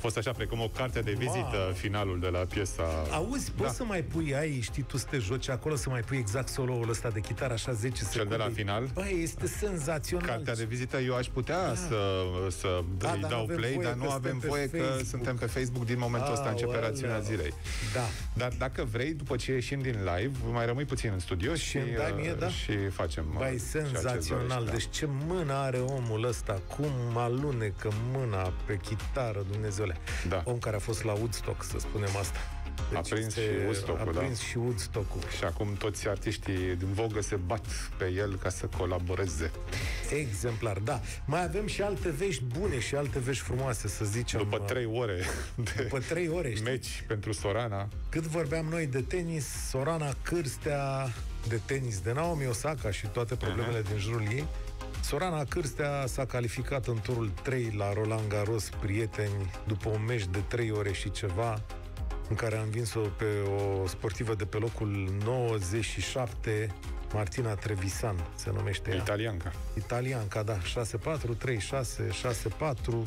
fost așa precum o carte de vizită Ma. finalul de la piesa... Auzi, poți Da. să mai pui, ai, știi, tu să te joci acolo, să mai pui exact solo-ul ăsta de chitară, așa 10 Cel secunde. de la final? Băi, este senzațional. Cartea de vizită, eu aș putea să, să Da, îi dar dau n-avem play, voie dar că nu avem suntem pe voie că Facebook. suntem pe Facebook din momentul ăsta, începe Aoleu. rațiunea zilei. Da. Dar dacă vrei, după ce ieșim din live, mai rămâi puțin în studio și, îmi dai mie, uh, da? și facem uh, Băi, și acest senzațional. dorești, Deci ce mână are omul ăsta, cum alunecă mâna pe chitară, Dumnezeule. Da. Om care a fost la Woodstock, să spunem asta. Deci A prins este- și Woodstock-ul, A da. prins și Woodstock-ul. Și acum toți artiștii din vogă se bat pe el ca să colaboreze. Exemplar, da. Mai avem și alte vești bune și alte vești frumoase, să zicem. După trei ore de După trei ore, știi? meci pentru Sorana, Cât vorbeam noi de tenis, Sorana Cârstea de tenis de Naomi Osaka și toate problemele din jurul ei, Sorana Cârstea s-a calificat în turul 3 la Roland Garros, prieteni, după un meci de 3 ore și ceva, în care a învins-o pe o sportivă de pe locul 97, Martina Trevisan, se numește ea. italianca. Italianca, da, 6-4, 3-6, 6-4,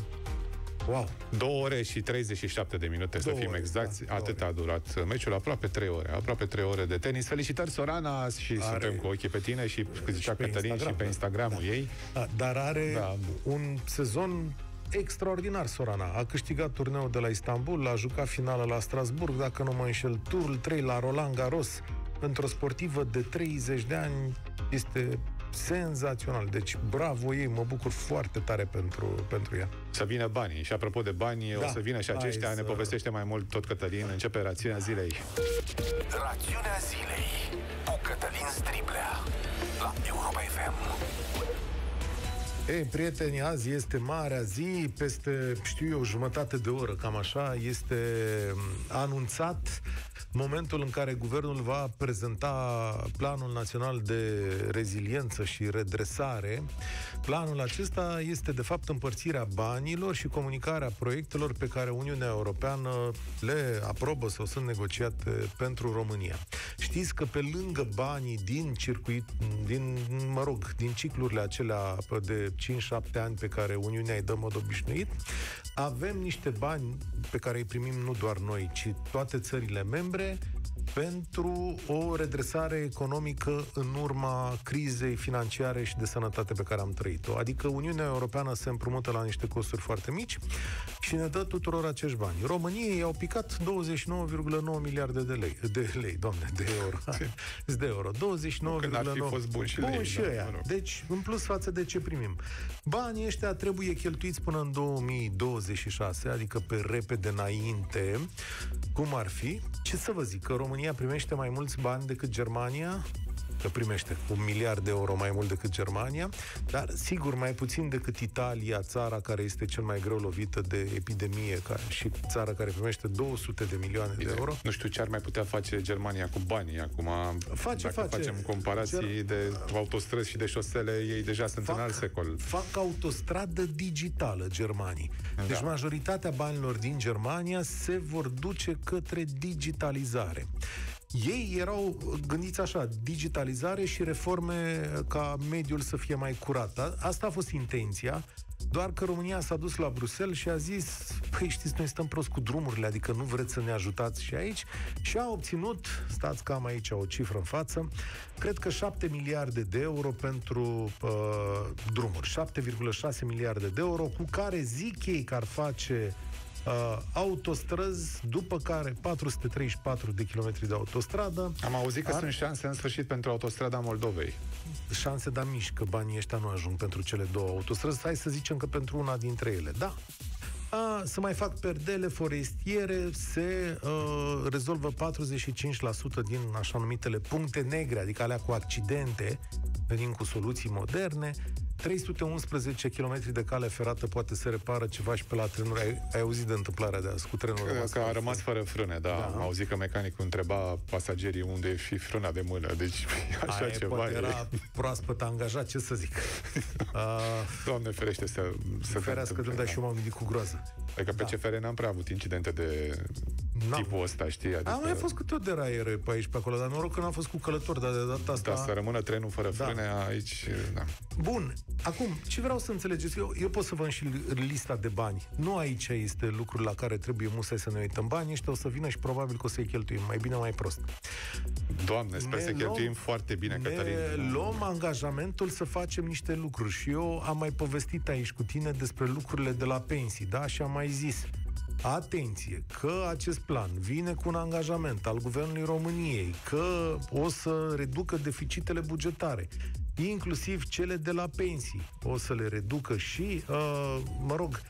wow, 2 ore și 37 de minute, să Două fim ore, exacti. da, două Atât a durat meciul, aproape 3 ore. Aproape 3 ore de tenis. Felicitări, Sorana, și Are- suntem cu ochii pe tine și, cât zicea pe Cătălin, Instagram, și pe da. Instagramul ei. Da, dar are Da. da. un sezon extraordinar Sorana. A câștigat turneul de la Istanbul, a jucat finală la Strasburg, dacă nu mă înșel, turul 3 la Roland Garros. Într-o sportivă de 30 de ani este senzațional. Deci, bravo ei, mă bucur foarte tare pentru, pentru ea. Să vină banii. Și apropo de bani, Da. o să vină și Hai aceștia. Ne să- povestește mai mult tot Cătălin. Începe rațiunea zilei. Rațiunea zilei cu Cătălin Striblea la Europa FM. Ei, prieteni, azi este marea zi, peste, știu eu, jumătate de oră, cam așa, este m, anunțat momentul în care guvernul va prezenta Planul Național de Reziliență și Redresare. Planul acesta este, de fapt, împărțirea banilor și comunicarea proiectelor pe care Uniunea Europeană le aprobă sau sunt negociate pentru România. Știți că pe lângă banii din circuit, din, mă rog, din ciclurile acelea de 5-7 ani pe care Uniunea îi dă în mod obișnuit, avem niște bani pe care îi primim nu doar noi, ci toate țările membre pentru o redresare economică în urma crizei financiare și de sănătate pe care am trăit-o. Adică Uniunea Europeană se împrumută la niște costuri foarte mici și ne dă tuturor acești bani. României au picat 29,9 miliarde de lei, de lei, doamne, de euro. de euro. 29,9. Când ar fi fost bun și Bun lei, și da, ăia. mă rog. Deci, în plus față de ce primim. Banii ăștia trebuie cheltuiți până în 2026, adică pe repede înainte. Cum ar fi? Ce să vă zic, că România primește mai mulți bani decât Germania? Că primește un miliard de euro mai mult decât Germania, dar sigur mai puțin decât Italia, țara care este cel mai greu lovită de epidemie ca și țara care primește 200 de milioane de euro. Nu știu ce ar mai putea face Germania cu banii acum. Face, Dacă face. facem comparații Ger- de autostrăzi și de șosele, ei deja sunt în alt secol. fac autostradă digitală germanii. Deci Da. majoritatea banilor din Germania se vor duce către digitalizare. Ei erau gândiți așa, digitalizare și reforme ca mediul să fie mai curat. A- Asta a fost intenția, doar că România s-a dus la Bruxelles și a zis, păi știți, noi stăm prost cu drumurile, adică nu vreți să ne ajutați și aici, și a obținut, stați că am aici o cifră în față, cred că 7 miliarde de euro pentru uh, drumuri, 7,6 miliarde de euro, cu care zic ei că ar face uh, autostrăzi, după care 434 de kilometri de autostradă, Am auzit că Ar- sunt șanse în sfârșit pentru autostrada Moldovei. șanse de mici că banii ăștia nu ajung pentru cele două autostrăzi, hai să zicem că pentru una dintre ele, da. A, să mai fac perdele forestiere, se uh, rezolvă 45% din așa numitele puncte negre, adică alea cu accidente, venim cu soluții moderne, 311 km de cale ferată poate se repară ceva și pe la trenuri. Ai, ai auzit de întâmplarea de azi cu trenul rămas Că a fără rămas fără frâne, da. Da. Am auzit că mecanicul întreba pasagerii unde e fi frâna de mână. Deci așa Aia ceva poate e. era proaspăt angajat, ce să zic. Uh, Doamne ferește să, să se ferească întâmple, Dumnezeu, dar și eu m-am gândit cu groază. Adică pe CFR n-am prea avut incidente de N-am. tipul ăsta, știi? Adică, Am mai fost câte o deraiere pe aici, pe acolo, dar noroc că n-a fost cu călători, dar de data asta... Dar să rămână trenul fără Da. frâne aici, da. Bun, Acum, ce vreau să înțelegeți? Eu, eu pot să vă și lista de bani. Nu aici este lucrul la care trebuie musai să ne uităm. Banii ăștia o să vină și probabil că o să-i cheltuim mai bine, mai prost. Doamne, sper Ne să luăm- cheltuim foarte bine, ne Cătălin. luăm angajamentul să facem niște lucruri și eu am mai povestit aici cu tine despre lucrurile de la pensii, da? Și am mai zis, atenție, că acest plan vine cu un angajament al Guvernului României, că o să reducă deficitele bugetare, inclusiv cele de la pensii, o să le reducă și, uh, mă rog,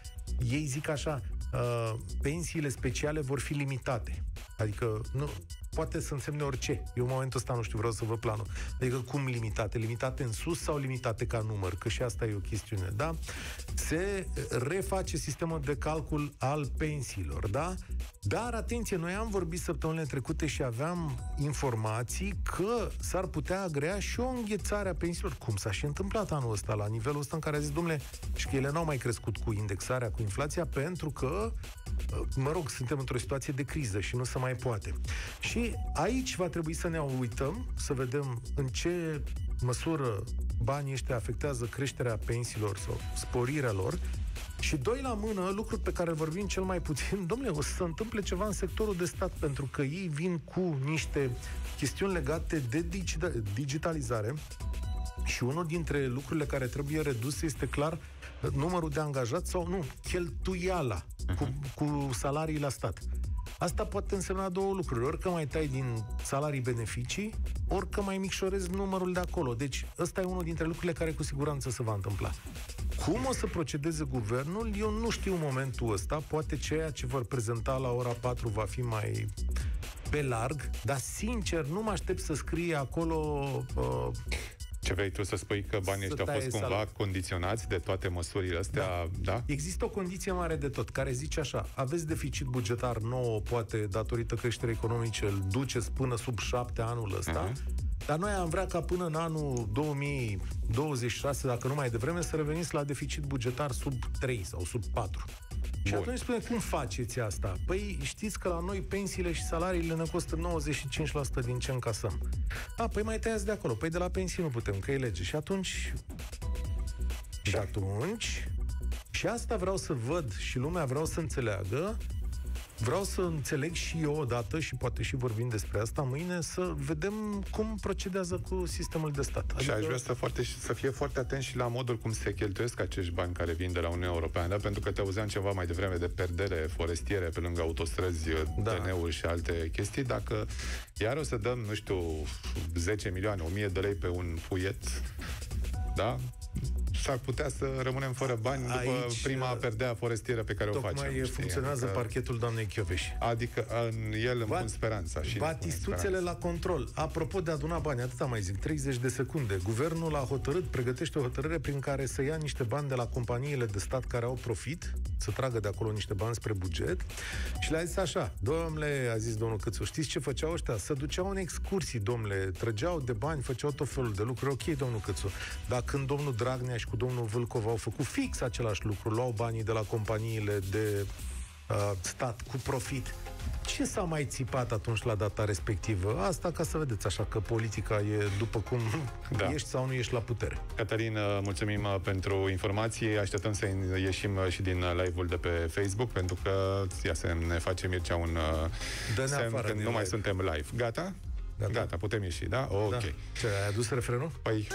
ei zic așa, uh, pensiile speciale vor fi limitate. Adică nu, poate să însemne orice. Eu în momentul ăsta nu știu, vreau să văd planul. Adică cum limitate? Limitate în sus sau limitate ca număr? Că și asta e o chestiune, da? Se reface sistemul de calcul al pensiilor, da? Dar, atenție, noi am vorbit săptămânile trecute și aveam informații că s-ar putea agrea și o înghețare a pensiilor, cum s-a și întâmplat anul ăsta, la nivelul ăsta în care a zis, domnule, și că ele n-au mai crescut cu indexarea, cu inflația, pentru că mă rog, suntem într-o situație de criză și nu se mai poate. Și aici va trebui să ne uităm, să vedem în ce măsură banii ăștia afectează creșterea pensiilor sau sporirea lor. Și doi la mână, lucruri pe care vorbim cel mai puțin, domnule, o să se întâmple ceva în sectorul de stat, pentru că ei vin cu niște chestiuni legate de digita- digitalizare. Și unul dintre lucrurile care trebuie redus este clar numărul de angajați sau nu, cheltuiala cu, cu salarii la stat. Asta poate însemna două lucruri. Ori că mai tai din salarii beneficii, ori că mai micșorezi numărul de acolo. Deci ăsta e unul dintre lucrurile care cu siguranță se va întâmpla. Cum o să procedeze guvernul, eu nu știu în momentul ăsta. Poate ceea ce vor prezenta la ora 4 va fi mai pe larg, dar sincer nu mă aștept să scrie acolo uh, Ce vrei tu să spui că banii Să ăștia au taie fost cumva salarii. condiționați de toate măsurile astea, da? da? Există o condiție mare de tot, care zice așa, aveți deficit bugetar nou, poate datorită creșterii economice, îl duceți până sub 7 anul ăsta, Mhm. dar noi am vrea ca până în anul 2026, dacă nu mai devreme, să reveniți la deficit bugetar sub 3 sau sub 4. Și Bun. atunci spune, cum faceți asta? Păi știți că la noi pensiile și salariile ne costă 95% din ce încasăm. A, păi mai tăiați de acolo. Păi de la pensii nu putem, că e lege. Și atunci și atunci, și asta vreau să văd și lumea vreau să înțeleagă, vreau să înțeleg și eu odată și poate și vorbim despre asta mâine, să vedem cum procedează cu sistemul de stat. Și aș vrea să, foarte, să fie foarte atent și la modul cum se cheltuiesc acești bani care vin de la Uniunea Europeană, pentru că te auzeam ceva mai devreme de perdere forestiere pe lângă autostrăzi, Da. TN-uri și alte chestii. Dacă iar o să dăm, nu știu, 10 milioane, 1000 de lei pe un puiet, da? S-ar putea să rămânem fără bani după Aici, prima uh, perdea forestieră pe care o facem. Tocmai știi? funcționează Adică- parchetul doamnei Chioveș. Adică în el îmi Ba- pun speranța. Și îmi pun Batistuțele speranța. la control. Apropo de aduna bani, atâta mai zic, 30 de secunde. Guvernul a hotărât, pregătește o hotărâre prin care să ia niște bani de la companiile de stat care au profit, să tragă de acolo niște bani spre buget și le-a zis așa, domnule, a zis domnul Câțu, știți ce făceau ăștia? Să duceau în excursii, domnule, trăgeau de bani, făceau tot felul de lucruri. Ok, domnul Câțu, dar când domnul Dragnea și cu domnul Vâlcov au făcut fix același lucru, luau banii de la companiile de uh, stat cu profit. Ce s-a mai țipat atunci la data respectivă? Asta ca să vedeți așa că politica e după cum Da. ești sau nu ești la putere. Cătălin, uh, mulțumim uh, pentru informații. Așteptăm să ieșim uh, și din uh, live-ul de pe Facebook, pentru că ia să ne face Mircea un uh, Dă-ne semn afară că din nu mai live. suntem live. Gata? Gata. Gata, putem ieși, da? Ok. Da. Ce, ai adus refrenul? Păi,